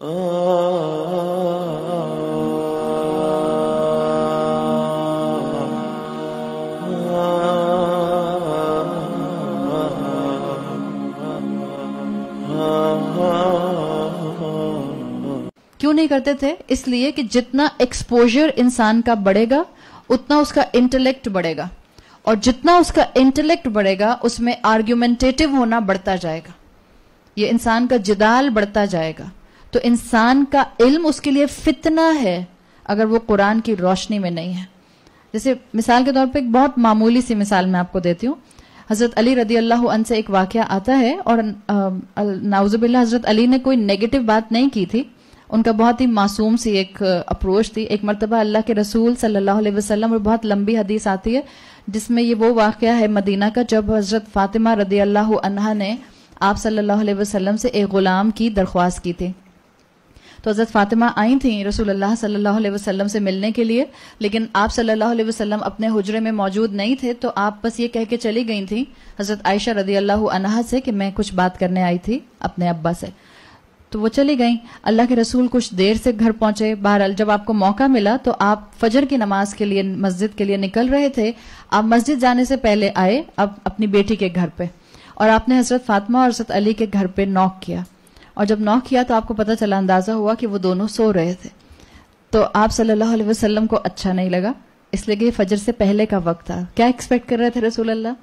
क्यों नहीं करते थे? इसलिए कि जितना एक्सपोजर इंसान का बढ़ेगा, उतना उसका इंटेलेक्ट बढ़ेगा। और जितना उसका इंटेलेक्ट बढ़ेगा, उसमें आर्ग्यूमेंटेटिव होना बढ़ता जाएगा। ये इंसान का जिदाल बढ़ता जाएगा। तो इंसान का इल्म उसके लिए फितना है, अगर वो कुरान की रोशनी में नहीं है। जैसे मिसाल के तौर पे एक बहुत मामूली सी मिसाल मैं आपको देती हूँ। हज़रत अली रदी अल्लाह से एक वाक्य आता है और नाउजुबिल्ला हज़रत अली ने कोई नेगेटिव बात नहीं की थी। उनका बहुत ही मासूम सी एक अप्रोच थी। एक मरतबा अल्लाह के रसूल सल्लल्लाहु अलैहि वसल्लम और बहुत लंबी हदीस आती है, जिसमें ये वो वाक़ है मदीना का, जब हज़रत फातिमा रदी अल्लाह ने आप सल्लल्लाहु से एक गुलाम की दरख्वास्त की थी। तो हज़रत फातिमा आई थी रसूल अल्लाह सल्लल्लाहु अलैहि वसल्लम से मिलने के लिए, लेकिन आप सल्लल्लाहु अलैहि वसल्लम अपने हुजरे में मौजूद नहीं थे तो आप बस ये कह के चली गई थी, हज़रत आयशा रदी अल्लाह अनहा से कि मैं कुछ बात करने आई थी अपने अब्बा से। तो वो चली गई। अल्लाह के रसूल कुछ देर से घर पहुँचे। बहरहाल, जब आपको मौका मिला तो आप फजर की नमाज़ के लिए, मस्जिद के लिए निकल रहे थे। आप मस्जिद जाने से पहले आए, अब अपनी बेटी के घर पे। और आपने हज़रत फातिमा और हज़रत अली के घर पे नॉक किया। और जब नॉक किया तो आपको पता चला अंदाज़ा हुआ कि वो दोनों सो रहे थे। तो आप सल्लल्लाहु अलैहि वसल्लम को अच्छा नहीं लगा इसलिए कि फजर से पहले का वक्त था। क्या एक्सपेक्ट कर रहे थे रसूल अल्लाह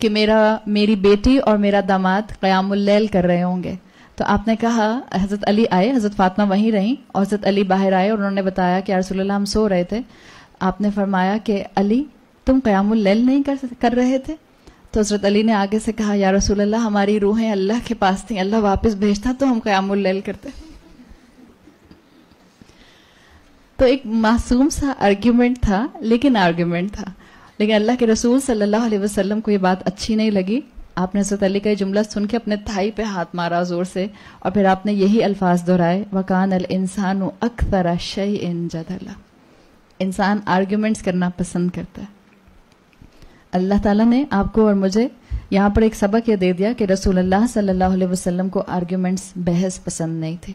कि मेरा मेरी बेटी और मेरा दामाद कयामुल्लैल कर रहे होंगे। तो आपने कहा हज़रत अली आए हज़रत फातमा वहीं रहीं और हज़रत अली बाहर आए और उन्होंने बताया कि रसूलुल्लाह हम सो रहे थे। आपने फरमाया कि अली तुम कयामुल लैल नहीं कर, कर रहे थे? तो हज़रत अली ने आगे से कहा, या रसूल अल्लाह हमारी रूहें अल्लाह के पास थी। अल्लाह वापस भेजता तो हम कयामुल लैल करते। तो एक मासूम सा आर्ग्यूमेंट था, लेकिन आर्ग्यूमेंट था। लेकिन अल्लाह के रसूल सल्लल्लाहु अलैहि वसल्लम को ये बात अच्छी नहीं लगी। आपने हज़रत अली का जुमला सुन के अपने थाई पे हाथ मारा ज़ोर से, और फिर आपने यही अल्फाज दोहराए, वकान अल इंसान अक्सर शई इन इंसान आर्ग्यूमेंट्स करना पसंद करता है। अल्लाह ताला ने आपको और मुझे यहाँ पर एक सबक यह दे दिया कि रसूल अल्लाह सल्लल्लाहु अलैहि वसल्लम को आर्ग्यूमेंट्स बहस पसंद नहीं थे।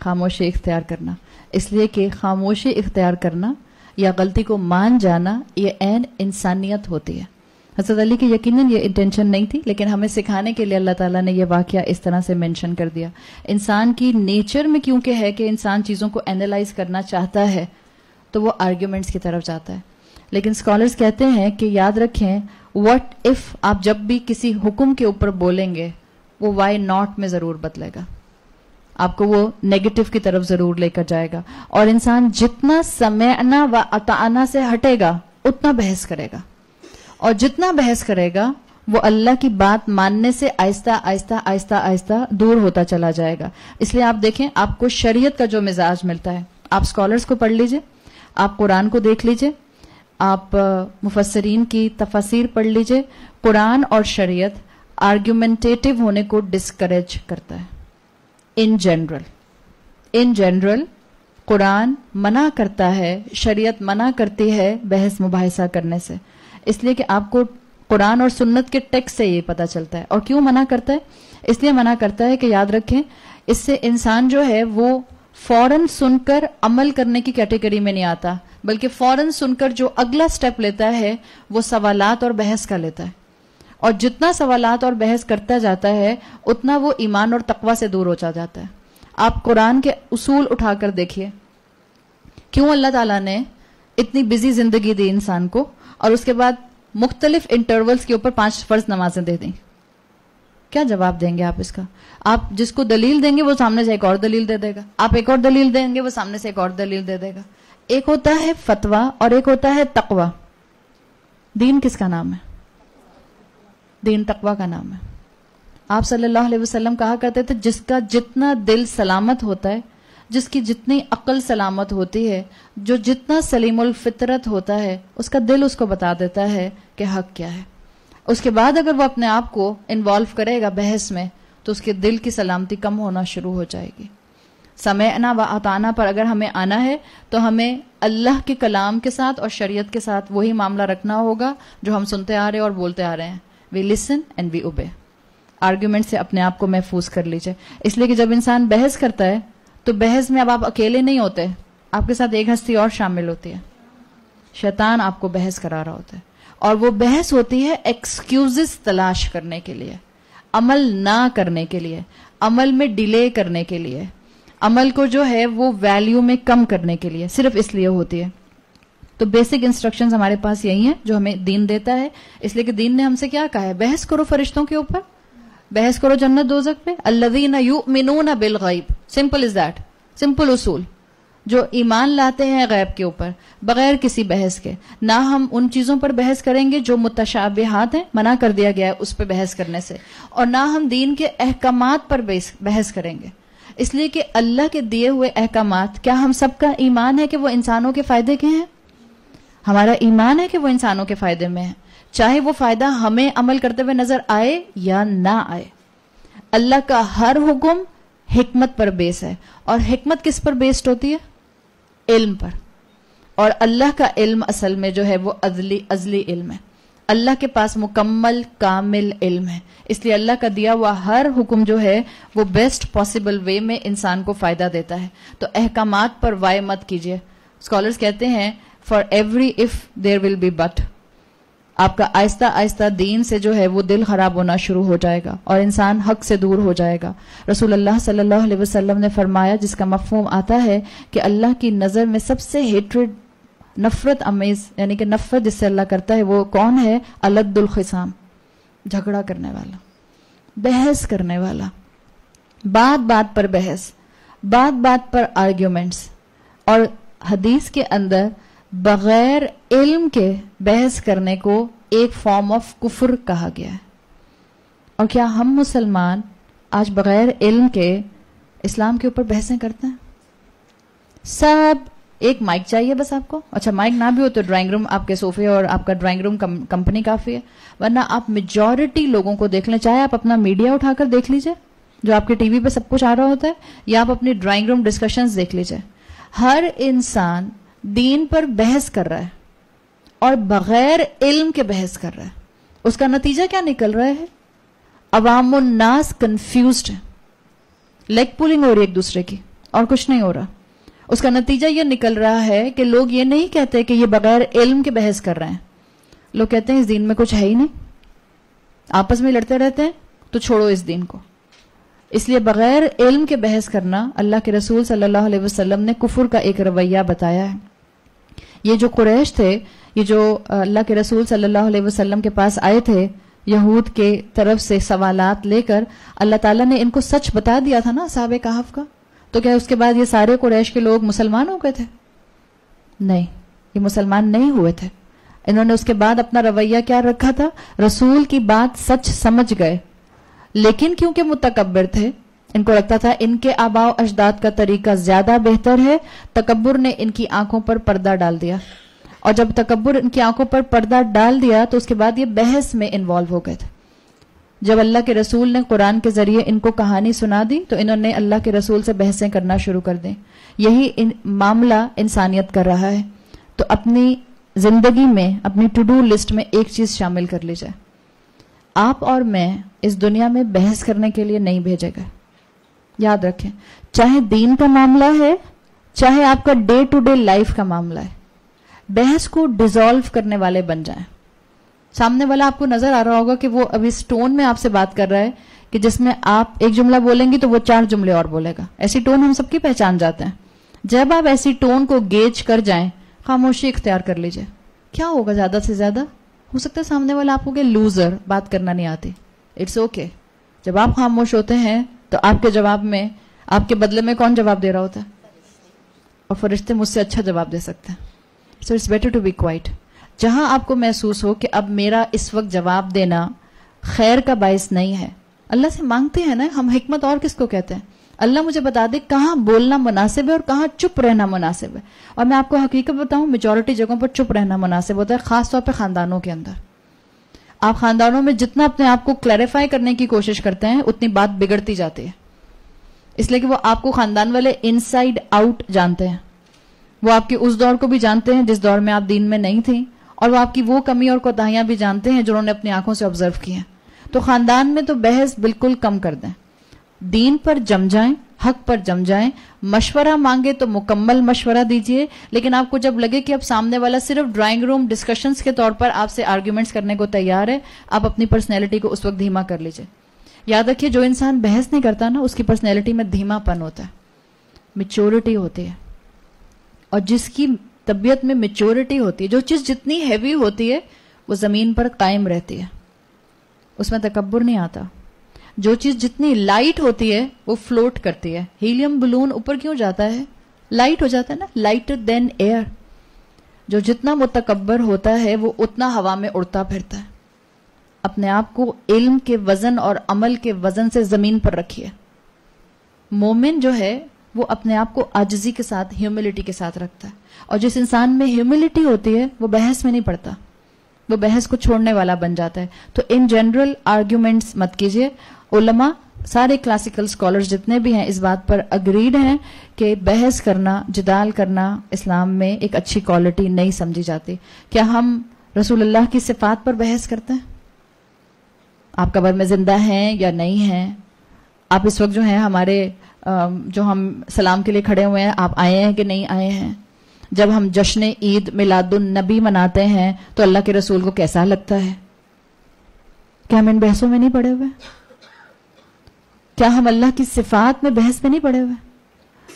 खामोशी इख्तियार करना। इसलिए कि खामोशी इख्तियार करना या गलती को मान जाना, ये एन इंसानियत होती है। हज़रत अली की यकीनन ये इंटेंशन नहीं थी, लेकिन हमें सिखाने के लिए अल्लाह ताला ने यह वाक्य इस तरह से मेंशन कर दिया। इंसान की नेचर में क्योंकि है कि इंसान चीज़ों को एनालाइज करना चाहता है तो वो आर्ग्यूमेंट्स की तरफ़ जाता है। लेकिन स्कॉलर्स कहते हैं कि याद रखें वट इफ़ आप जब भी किसी हुक्म के ऊपर बोलेंगे, वो वाई नॉट में ज़रूर बदलेगा। आपको वो नेगेटिव की तरफ़ ज़रूर लेकर जाएगा। और इंसान जितना समयना व अताना से हटेगा, उतना बहस करेगा। और जितना बहस करेगा, वो अल्लाह की बात मानने से आहिस्ता आहिस्ता आहिस्ता आहिस्ता दूर होता चला जाएगा। इसलिए आप देखें, आपको शरीयत का जो मिजाज मिलता है, आप स्कॉलर्स को पढ़ लीजिए, आप कुरान को देख लीजिए आप मुफसरीन की तफसीर पढ़ लीजिए। कुरान और शरीयत आर्ग्यूमेंटेटिव होने को डिस्करेज करता है। In general in general Quran मना करता है, शरीयत मना करती है बहस मुबाहिसा करने से। इसलिए कि आपको कुरान और सुन्नत के टेक्स्ट से ये पता चलता है। और क्यों मना करता है? इसलिए मना करता है कि याद रखें, इससे इंसान जो है वो फ़ौरन सुनकर अमल करने की कैटेगरी में नहीं आता। बल्कि फ़ौरन सुनकर जो अगला स्टेप लेता है, वो सवालात और बहस का लेता है। और जितना सवालात और बहस करता जाता है, उतना वो ईमान और तकवा से दूर हो जाता है। आप कुरान के उसूल उठाकर देखिए। क्यों अल्लाह ताला ने इतनी बिज़ी ज़िंदगी दी इंसान को, और उसके बाद मुख्तलिफ़ इंटरवल्स के ऊपर पाँच फ़र्ज़ नमाजें दे दी? क्या जवाब देंगे आप इसका? आप जिसको दलील देंगे, वो सामने से एक और दलील दे देगा। आप एक और दलील देंगे, वो सामने से एक और दलील दे देगा। एक होता है फतवा और एक होता है तकवा। दीन किसका नाम है? दीन तकवा का नाम है। आप सल्लल्लाहु अलैहि वसल्लम कहा करते थे, जिसका जितना दिल सलामत होता है, जिसकी जितनी अकल सलामत होती है, जो जितना सलीमुल फितरत होता है, उसका दिल उसको बता देता है कि हक क्या है। उसके बाद अगर वो अपने आप को इन्वॉल्व करेगा बहस में तो उसके दिल की सलामती कम होना शुरू हो जाएगी। समय ना व पर अगर हमें आना है तो हमें अल्लाह के कलाम के साथ और शरीयत के साथ वही मामला रखना होगा, जो हम सुनते आ रहे और बोलते आ रहे हैं। We listen and we obey argument से अपने आप को महफूज कर लीजिए। इसलिए कि जब इंसान बहस करता है तो बहस में अब आप अकेले नहीं होते। आपके साथ एक हस्ती और शामिल होती है। शैतान आपको बहस करा रहा होता है। और वो बहस होती है एक्सक्यूजेस तलाश करने के लिए। अमल ना करने के लिए। अमल में डिले करने के लिए। अमल को जो है वो वैल्यू में कम करने के लिए, सिर्फ़ इसलिए होती है। तो बेसिक इंस्ट्रक्शंस हमारे पास यही है, जो हमें दीन देता है। इसलिए कि दीन ने हमसे क्या कहा है? बहस करो फरिश्तों के ऊपर। बहस करो जन्नत दोजक पे। अल्लवीन यू मिनून बिल गैब। सिंपल इज़ दैट सिंपल उसूल जो ईमान लाते हैं गैब के ऊपर, बगैर किसी बहस के। ना हम उन चीज़ों पर बहस करेंगे जो मुतशाबहात हैं, मना कर दिया गया है उस पर बहस करने से। और ना हम दीन के अहकाम पर बहस करेंगे। इसलिए कि अल्लाह के दिए हुए अहकाम क्या हम सबका ईमान है कि वो इंसानों के फ़ायदे के हैं? हमारा ईमान है कि वो इंसानों के फ़ायदे में है। चाहे वो फ़ायदा हमें अमल करते हुए नज़र आए या ना आए। अल्लाह का हर हुक्म हिकमत पर बेस है। और हिकमत किस पर बेस्ड होती है? इल्म पर। और अल्लाह का इल्म असल में जो है वो अजली अजली इल्म है। अल्लाह के पास मुकम्मल, कामिल इल्म है। इसलिए अल्लाह का दिया हुआ हर हुक्म जो है, वो बेस्ट पॉसिबल वे में इंसान को फ़ायदा देता है। तो अहकाम पर वाय मत कीजिए। स्कॉलर्स कहते हैं for every if there will be but आपका आहिस्ता आहिस्ता दीन से जो है, वो दिल खराब होना शुरू हो जाएगा और इंसान हक से दूर हो जाएगा। रसूल अल्लाह सल्लल्लाहु अलैहि वसल्लम ने फरमाया, जिसका मफहूम आता है कि अल्लाह की नज़र में सबसे हेट्रेड नफरत अमेज, यानी कि नफरत जिससे अल्लाह करता है, वो कौन है? अलद्दुल झगड़ा करने वाला, बहस करने वाला। बात बात पर बहस, बात बात पर आर्ग्यूमेंट्स और हदीस के अंदर बगैर इल्म के बहस करने को एक फॉर्म ऑफ़ कुफर कहा गया है। और क्या हम मुसलमान आज बगैर इल्म के इस्लाम के ऊपर बहसें करते हैं? सब एक माइक चाहिए बस आपको? अच्छा माइक ना भी हो तो ड्राइंग रूम आपके सोफे और आपका ड्राइंग रूम कंपनी काफ़ी है। वरना आप मेजोरिटी लोगों को देख लें, चाहे आप अपना मीडिया उठाकर देख लीजिए, जो आपके टीवी पे सब कुछ आ रहा होता है, या आप अपनी ड्राइंग रूम डिस्कशंस देख लीजिए। हर इंसान दीन पर बहस कर रहा है और बगैर इल्म के बहस कर रहा है। उसका नतीजा क्या निकल रहा है? अवामुन्नास कंफ्यूज है। लेग पुलिंग हो रही है एक दूसरे की, और कुछ नहीं हो रहा। उसका नतीजा यह निकल रहा है कि लोग ये नहीं कहते कि ये बगैर इल्म के बहस कर रहे हैं। लोग कहते हैं, इस दिन में कुछ है ही नहीं। आपस में लड़ते रहते हैं तो छोड़ो इस दिन को। इसलिए बगैर इल्म के बहस करना, अल्लाह के रसूल सल्लल्लाहु अलैहि वसल्लम ने कुफर का एक रवैया बताया है। ये जो कुरैश थे, ये जो अल्लाह के रसूल सल्लल्लाहु अलैहि वसल्लम के पास आए थे, यहूद के तरफ़ से सवालात लेकर, अल्लाह ताला ने इनको सच बता दिया था ना साहब कहाफ का? तो क्या उसके बाद ये सारे कुरैश के लोग मुसलमान हो गए थे? नहीं, ये मुसलमान नहीं हुए थे। इन्होंने उसके बाद अपना रवैया क्या रखा था? रसूल की बात सच समझ गए। लेकिन क्योंकि मुतकबर थे, इनको लगता था इनके आबाव अजदाद का तरीका ज़्यादा बेहतर है तकबर ने इनकी आँखों पर पर्दा डाल दिया। और जब तकबर इनकी आँखों पर पर्दा डाल दिया तो उसके बाद ये बहस में इन्वॉल्व हो गए थे। जब अल्लाह के रसूल ने कुरान के ज़रिए इनको कहानी सुना दी तो इन्होंने अल्लाह के रसूल से बहसें करना शुरू कर दी। यही इन, मामला इंसानियत कर रहा है। तो अपनी ज़िंदगी में अपनी टू डू लिस्ट में एक चीज़ शामिल कर ली जाए आप और मैं इस दुनिया में बहस करने के लिए नहीं भेजे गए याद रखें चाहे दीन का मामला है चाहे आपका डे टू डे लाइफ का मामला है बहस को डिजोल्व करने वाले बन जाएँ। सामने वाला आपको नज़र आ रहा होगा कि वो अभी इस टोन में आपसे बात कर रहा है कि जिसमें आप एक जुमला बोलेंगे तो वो चार जुमले और बोलेगा। ऐसी टोन हम सबकी पहचान जाते हैं। जब आप ऐसी टोन को गेज कर जाए, खामोशी इख्तियार कर लीजिए। क्या होगा ज़्यादा से ज़्यादा? हो सकता है सामने वाला आपको लूजर बात करना नहीं आती। It's okay okay. जब आप खामोश होते हैं तो आपके जवाब में, आपके बदले में कौन जवाब दे रहा होता है? और फरिश्ते मुझसे अच्छा जवाब दे सकते हैं। So it's better to be quiet जहाँ आपको महसूस हो कि अब मेरा इस वक्त जवाब देना खैर का बायस नहीं है। अल्लाह से मांगते हैं ना, हम हिकमत और किसको कहते हैं? अल्लाह मुझे बता दे कहाँ बोलना मुनासिब है और कहाँ चुप रहना मुनासिब है। और मैं आपको हकीकत बताऊँ मेजोरिटी जगहों पर चुप रहना मुनासिब होता है खासतौर पर खानदानों के अंदर। आप खानदानों में जितना अपने आप को क्लैरिफाई करने की कोशिश करते हैं, उतनी बात बिगड़ती जाती है। इसलिए कि वो आपको खानदान वाले इनसाइड आउट जानते हैं। वो आपके उस दौर को भी जानते हैं जिस दौर में आप दीन में नहीं थी। और वो आपकी वो कमी और कोताहियाँ भी जानते हैं जिन्होंने अपनी आँखों से ऑब्ज़र्व की हैं। तो खानदान में तो बहस बिल्कुल कम कर दें। दीन पर जम जाएँ, हक पर जम जाएँ। मशवरा मांगे तो मुकम्मल मशवरा दीजिए। लेकिन आपको जब लगे कि अब सामने वाला सिर्फ़ ड्राइंग रूम डिस्कशंस के तौर पर आपसे आर्ग्यूमेंट्स करने को तैयार है, आप अपनी पर्सनैलिटी को उस वक्त धीमा कर लीजिए। याद रखिए, जो इंसान बहस नहीं करता ना, उसकी पर्सनैलिटी में धीमापन होता है। मिच्योरिटी होती है। और जिसकी तबीयत में मेच्योरिटी होती है, जो चीज़ जितनी हैवी होती है, वो ज़मीन पर कायम रहती है। उसमें तकबर नहीं आता। जो चीज़ जितनी लाइट होती है, वो फ्लोट करती है। हीलियम बलून ऊपर क्यों जाता है? लाइट हो जाता है ना? लाइटर देन एयर जो जितना मुतकबर होता है, वो उतना हवा में उड़ता फिरता है। अपने आप को इल्म के वज़न और अमल के वज़न से ज़मीन पर रखिए। मोमिन जो है वो अपने आप को आजजी के साथ ह्यूमिलिटी के साथ रखता है। और जिस इंसान में ह्यूमिलिटी होती है, वो बहस में नहीं पड़ता। वो बहस को छोड़ने वाला बन जाता है। तो इन जनरल आर्ग्यूमेंट्स मत कीजिए। उलमा, सारे क्लासिकल स्कॉलर्स जितने भी हैं, इस बात पर अग्रीड हैं कि बहस करना, जिदाल करना इस्लाम में एक अच्छी क्वालिटी नहीं समझी जाती। क्या हम रसूलुल्लाह की सिफात पर बहस करते हैं? आप कबर में ज़िंदा हैं या नहीं हैं? आप इस वक्त जो है, हमारे जो हम सलाम के लिए खड़े हुए हैं, आप आए हैं कि नहीं आए हैं? जब हम जश्न ईद मिलादुन नबी मनाते हैं तो अल्लाह के रसूल को कैसा लगता है? क्या हम इन बहसों में नहीं पड़े हुए? क्या हम अल्लाह की सिफात में बहस में नहीं पड़े हुए?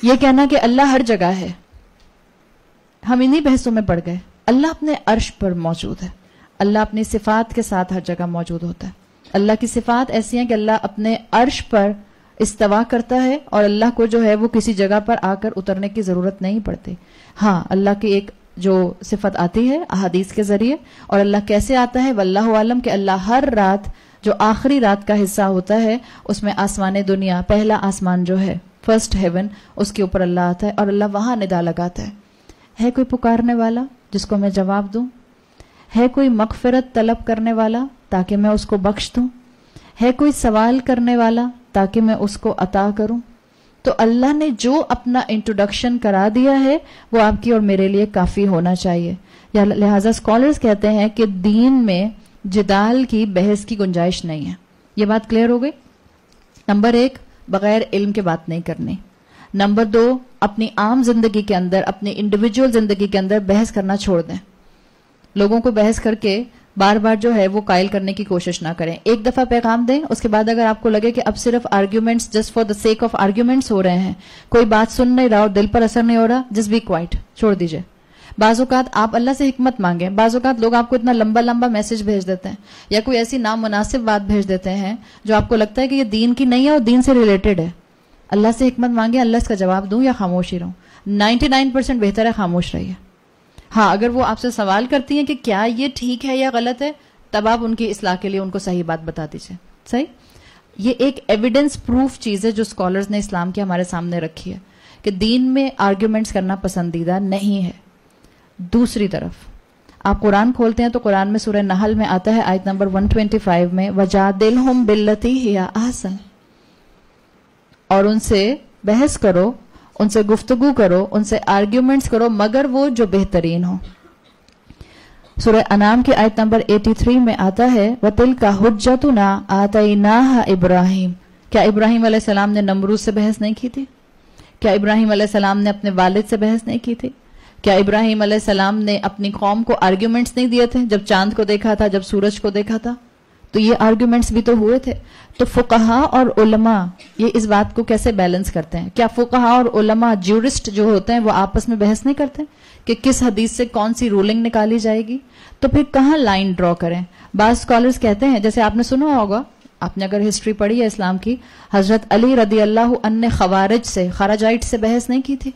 ये कहना कि अल्लाह हर जगह है। हम इन्हीं बहसों में पड़ गए। अल्लाह अपने अर्श पर मौजूद है। अल्लाह अपनी सिफात के साथ हर जगह मौजूद होता है। अल्लाह की सिफात ऐसी है कि अल्लाह अपने अर्श पर इस्तवा करता है और अल्लाह को जो है वो किसी जगह पर आकर उतरने की ज़रूरत नहीं पड़ती। हाँ अल्लाह की एक जो सिफत आती है अहादीस के ज़रिए, और अल्लाह कैसे आता है? वल्लाह आलम के अल्लाह हर रात, जो आखिरी रात का हिस्सा होता है, उसमें आसमान दुनिया, पहला आसमान जो है फ़र्स्ट हेवन उसके ऊपर अल्लाह आता है, और अल्लाह वहाँ निदा लगाता है। है कोई पुकारने वाला जिसको मैं जवाब दूँ? है कोई मकफरत तलब करने वाला ताकि मैं उसको बख्श दूँ? है कोई सवाल करने वाला ताकि मैं उसको अता करूँ। तो अल्लाह ने जो अपना इंट्रोडक्शन करा दिया है, वो आपकी और मेरे लिए काफ़ी होना चाहिए। लिहाजा स्कॉलर्स कहते हैं कि दीन में जिदाल की बहस की गुंजाइश नहीं है। ये बात क्लियर हो गई? नंबर एक, बगैर इल्म के बात नहीं करनी। नंबर दो, अपनी आम ज़िंदगी के अंदर, अपनी इंडिविजुअल ज़िंदगी के अंदर बहस करना छोड़ दें। लोगों को बहस करके बार बार जो है वो कायल करने की कोशिश ना करें। एक दफ़ा पैगाम दें, उसके बाद अगर आपको लगे कि अब सिर्फ़ arguments just for the sake of arguments हो रहे हैं, कोई बात सुन नहीं रहा और दिल पर असर नहीं हो रहा जस्ट बी क्वाइट छोड़ दीजिए। बाजुकात आप अल्लाह से हिकमत मांगे। बाजुकात लोग आपको इतना लंबा लंबा मैसेज भेज देते हैं, या कोई ऐसी नामुनासिब बात भेज देते हैं, जो आपको लगता है कि ये दीन की नहीं है और दीन से रिलेटेड है। अल्लाह से हिकमत मांगे, अल्लाह इसका जवाब दूँ या खामोश रहूँ? नाइन्टी नाइन परसेंट बेहतर है, खामोश रहिए। हाँ अगर वो आपसे सवाल करती हैं कि क्या ये ठीक है या गलत है, तब आप उनकी इसलाह के लिए उनको सही बात बता दीजिए। सही? ये एक एविडेंस प्रूफ चीज़ है जो स्कॉलर्स ने इस्लाम की हमारे सामने रखी है कि दीन में आर्ग्यूमेंट्स करना पसंदीदा नहीं है। दूसरी तरफ़, आप कुरान खोलते हैं तो कुरान में सूर्य नहल में आता है, आयत नंबर 125 में वजा दिल हम बिल्लती हिया आसन और उनसे बहस करो उनसे गुफ्तगु करो, उनसे आर्ग्यूमेंट्स करो, मगर वो जो बेहतरीन हो। सूर्य अनाम की आयत नंबर 83 में आता है वतिल का हुज्जतुना आतना इब्राहिम। क्या इब्राहिम सलाम ने नमरूद से बहस नहीं की थी? क्या इब्राहिम सलाम ने अपने वालिद से बहस नहीं की थी? क्या इब्राहिम सलाम ने अपनी कौम को आर्ग्यूमेंट्स नहीं दिए थे, जब चाँद को देखा था, जब सूरज को देखा था? तो ये आर्ग्यूमेंट्स भी तो हुए थे। तो फुकहा और उलमा, ये इस बात को कैसे बैलेंस करते हैं? क्या फुकहा और उलमा ज्यूरिस्ट जो होते हैं, वो आपस में बहस नहीं करते कि किस हदीस से कौन सी रूलिंग निकाली जाएगी? तो फिर कहाँ लाइन ड्रॉ करें? बाद स्कॉलर्स कहते हैं, जैसे आपने सुना होगा, आपने अगर हिस्ट्री पढ़ी है इस्लाम की, हज़रत अली रदी अल्लाह अन्य खवारज से, खराजाइट से बहस नहीं की थी।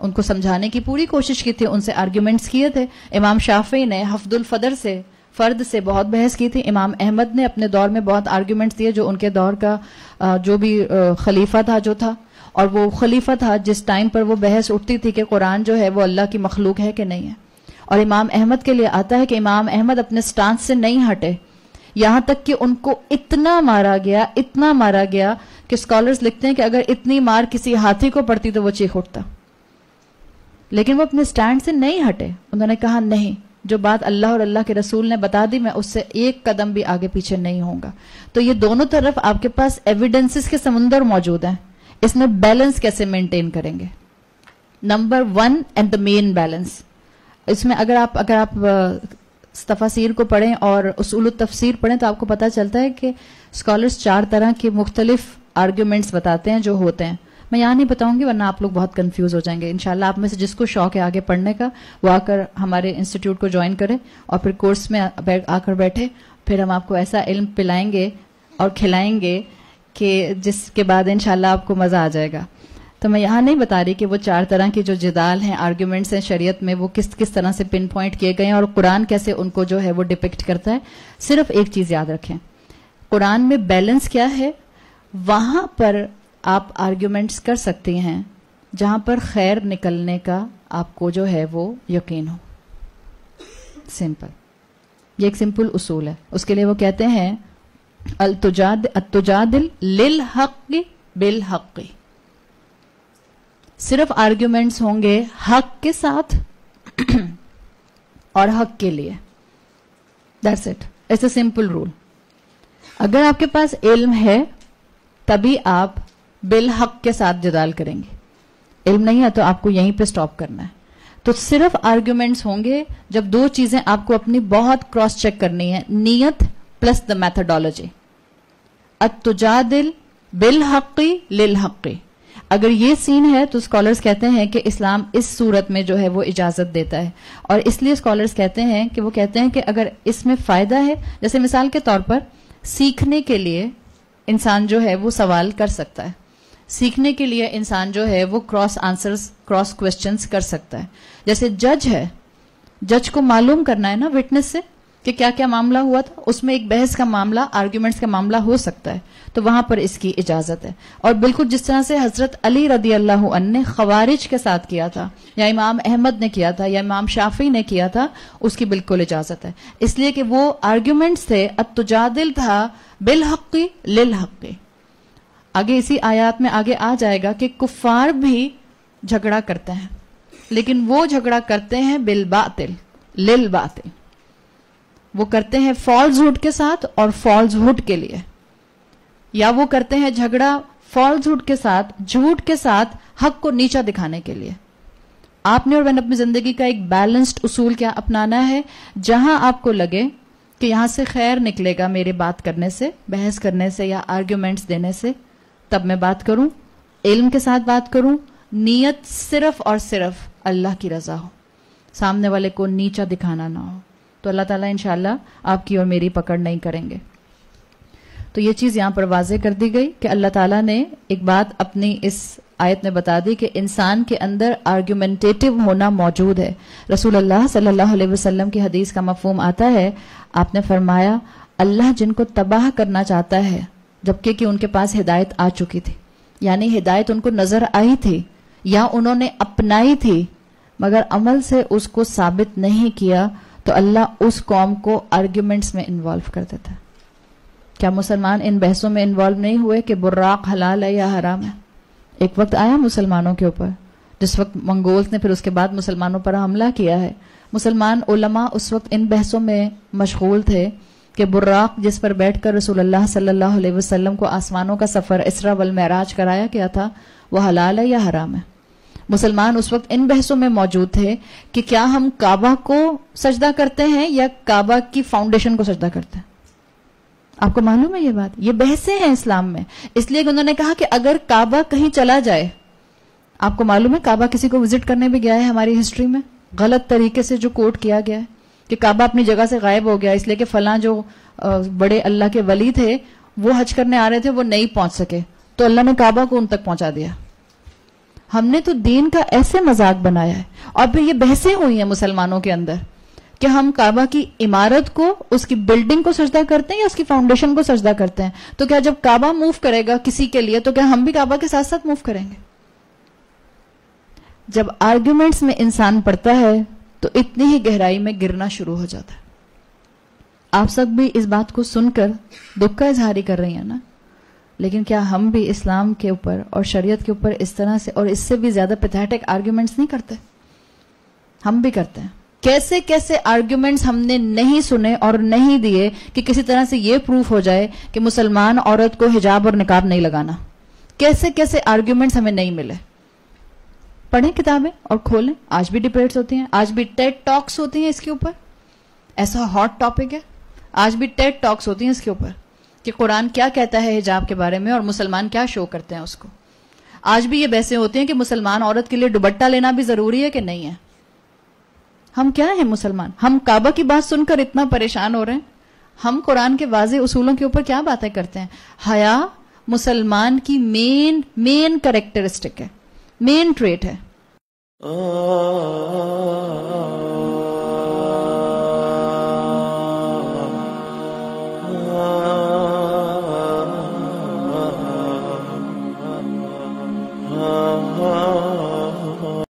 उनको समझाने की पूरी कोशिश की थी, उनसे आर्ग्यूमेंट्स किए थे। इमाम शाफी ने हफ्दुल फदर से फर्द से बहुत बहस की थी। इमाम अहमद ने अपने दौर में बहुत आर्ग्यूमेंट्स दिए जो उनके दौर का जो भी खलीफा था, जो था। और वो खलीफा था जिस टाइम पर वो बहस उठती थी कि कुरान जो है वो अल्लाह की मखलूक है कि नहीं है। और इमाम अहमद के लिए आता है कि इमाम अहमद अपने स्टांस से नहीं हटे। यहाँ तक कि उनको इतना मारा गया, इतना मारा गया कि स्कॉलर्स लिखते हैं कि अगर इतनी मार किसी हाथी को पड़ती तो वो चीख उठता। लेकिन वो अपने स्टैंड से नहीं हटे। उन्होंने कहा, नहीं जो बात अल्लाह और अल्लाह के रसूल ने बता दी, मैं उससे एक कदम भी आगे पीछे नहीं होगा तो ये दोनों तरफ़ आपके पास एविडेंसेस के समुंदर मौजूद हैं। इसमें बैलेंस कैसे मेंटेन करेंगे? Number one and the main balance इसमें अगर आप अगर आप तफासिर को पढ़ें और उसूल तफसीर पढ़ें तो आपको पता चलता है कि स्कॉलर्स चार तरह के मुख्तलिफ़ आर्ग्यूमेंट्स बताते हैं जो होते हैं। मैं यहाँ नहीं बताऊँगी, वरना आप लोग बहुत कंफ्यूज हो जाएँगे। इनशाला आप में से जिसको शौक है आगे पढ़ने का, वो आकर हमारे इंस्टीट्यूट को ज्वाइन करें और फिर कोर्स में आकर बैठे। फिर हम आपको ऐसा इल्म पिलाएँगे और खिलाएँगे कि जिसके बाद इनशाला आपको मज़ा आ जाएगा। तो मैं यहाँ नहीं बता रही कि वो चार तरह के जो जिदाल हैं आर्ग्यूमेंट्स हैं शरीयत में, वो किस किस तरह से पिन पॉइंट किए गए हैं और कुरान कैसे उनको जो है वो डिपिक्ट करता है। सिर्फ़ एक चीज़ याद रखें। कुरान में बैलेंस क्या है? वहाँ पर आप आर्ग्यूमेंट्स कर सकते हैं, जहाँ पर खैर निकलने का आपको जो है वो यकीन हो। सिंपल ये एक सिंपल उसूल है। उसके लिए वो कहते हैं अतुजादिल लिल हक बिल हक सिर्फ़ आर्ग्यूमेंट्स होंगे हक के साथ और हक के लिए। That's it it's a simple rule अगर आपके पास इल्म है, तभी आप बिल हक के साथ जदाल करेंगे। इल्म नहीं है तो आपको यहीं पे स्टॉप करना है। तो सिर्फ़ आर्ग्यूमेंट्स होंगे जब दो चीज़ें आपको अपनी बहुत क्रॉस चेक करनी है। नियत प्लस द मैथडोलॉजी अतुजादिल बिल हक्की लिल हक्की। अगर ये सीन है तो स्कॉलर्स कहते हैं कि इस्लाम इस सूरत में जो है वो इजाज़त देता है। और इसलिए स्कॉलर्स कहते हैं कि वो कहते हैं कि अगर इसमें फ़ायदा है, जैसे मिसाल के तौर पर सीखने के लिए इंसान जो है वो सवाल कर सकता है। सीखने के लिए इंसान जो है, वो क्रॉस आंसर्स क्रॉस क्वेश्चंस कर सकता है। जैसे जज है जज को मालूम करना है ना विटनेस से कि क्या क्या मामला हुआ था। उसमें एक बहस का मामला आर्ग्यूमेंट्स का मामला हो सकता है तो वहाँ पर इसकी इजाज़त है। और बिल्कुल जिस तरह से हज़रत अली रदी अल्लाह ने खवारिज के साथ किया था, या इमाम अहमद ने किया था, या इमाम शाफी ने किया था, उसकी बिल्कुल इजाज़त है। इसलिए कि वो आर्ग्यूमेंट्स थे अतुजादिल था बिल हक्की। आगे इसी आयात में आगे आ जाएगा कि कुफार भी झगड़ा करते हैं। लेकिन वो झगड़ा करते हैं बिल बातिल, लिल बातिल। वो करते हैं फॉल्स हुड के साथ और फॉल्स हुड के लिए। या वो करते हैं झगड़ा फॉल्स हुड के साथ, झूठ के साथ हक को नीचा दिखाने के लिए। आपने और मैंने अपनी ज़िंदगी का एक बैलेंस्ड उसूल क्या अपनाना है? जहाँ आपको लगे कि यहाँ से खैर निकलेगा मेरे बात करने से, बहस करने से या आर्ग्यूमेंट्स देने से तब मैं बात करूँ, इल्म के साथ बात करूँ, नीयत सिर्फ़ और सिर्फ़ अल्लाह की रजा हो। सामने वाले को नीचा दिखाना ना हो। तो अल्लाह ताला इनशाला आपकी और मेरी पकड़ नहीं करेंगे। तो ये चीज़ यहाँ पर वाजे कर दी गई कि अल्लाह ताला ने एक बात अपनी इस आयत में बता दी कि इंसान के अंदर आर्ग्यूमेंटेटिव होना मौजूद है। रसूल अल्लाह सल्लल्लाहु अलैहि वसल्लम की हदीस का मफहम आता है, आपने फरमाया, अल्लाह जिनको तबाह करना चाहता है जबकि कि उनके पास हिदायत आ चुकी थी। यानी हिदायत उनको नज़र आई थी, या उन्होंने अपनाई थी, मगर अमल से उसको साबित नहीं किया तो अल्लाह उस कौम को आर्ग्यूमेंट्स में इन्वॉल्व कर देता। क्या मुसलमान इन बहसों में इन्वॉल्व नहीं हुए कि बुर्राक हलाल है या हराम है? एक वक्त आया मुसलमानों के ऊपर, जिस वक्त मंगोल्स ने फिर उसके बाद मुसलमानों पर हमला किया है। मुसलमान उलमा उस वक्त इन बहसों में मशगूल थे कि बुर्राक जिस पर बैठकर रसूल अल्लाह सल्लल्लाहु अलैहि वसल्लम को आसमानों का सफ़र इसरा वल महराज कराया गया था, वह हलाल है या हराम है? मुसलमान उस वक्त इन बहसों में मौजूद थे कि क्या हम काबा को सजदा करते हैं या काबा की फाउंडेशन को सजदा करते हैं? आपको मालूम है ये बात? ये बहसें हैं इस्लाम में। इसलिए उन्होंने कहा कि अगर काबा कहीं चला जाए, आपको मालूम है काबा किसी को विज़िट करने भी गया है हमारी हिस्ट्री में? गलत तरीके से जो कोट किया गया है। कि काबा अपनी जगह से गायब हो गया, इसलिए कि फला जो बड़े अल्लाह के वली थे, वो हज करने आ रहे थे, वो नहीं पहुँच सके। तो अल्लाह ने काबा को उन तक पहुँचा दिया। हमने तो दीन का ऐसे मज़ाक बनाया है। और फिर ये बहसें हुई हैं मुसलमानों के अंदर कि हम काबा की इमारत को, उसकी बिल्डिंग को सजदा करते हैं या उसकी फाउंडेशन को सजदा करते हैं? तो क्या जब काबा मूव करेगा किसी के लिए तो क्या हम भी काबा के साथ साथ मूव करेंगे? जब आर्ग्यूमेंट्स में इंसान पढ़ता है तो इतनी ही गहराई में गिरना शुरू हो जाता है। आप सब भी इस बात को सुनकर दुख का इजहार ही कर रही हैं ना? लेकिन क्या हम भी इस्लाम के ऊपर और शरीयत के ऊपर इस तरह से और इससे भी ज़्यादा पैथेटिक आर्ग्यूमेंट्स नहीं करते? हम भी करते हैं। कैसे कैसे आर्ग्यूमेंट्स हमने नहीं सुने और नहीं दिए कि किसी तरह से ये प्रूफ हो जाए कि मुसलमान औरत को हिजाब और निकाब नहीं लगाना? कैसे कैसे आर्ग्यूमेंट्स हमें नहीं मिले? पढ़ें किताबें और खोलें। आज भी डिबेट्स होती हैं, आज भी टेट टॉक्स होती हैं इसके ऊपर। ऐसा हॉट टॉपिक है। आज भी टेट टॉक्स होती हैं इसके ऊपर कि कुरान क्या कहता है हिजाब के बारे में और मुसलमान क्या शो करते हैं उसको। आज भी ये बहसें होती हैं कि मुसलमान औरत के लिए दुबट्टा लेना भी ज़रूरी है कि नहीं है? हम क्या हैं मुसलमान? हम काबा की बात सुनकर इतना परेशान हो रहे हैं? हम कुरान के वाजे उसूलों के ऊपर क्या बातें करते हैं? हया मुसलमान की मेन मेन करेक्टरिस्टिक है। मेन ट्रेट है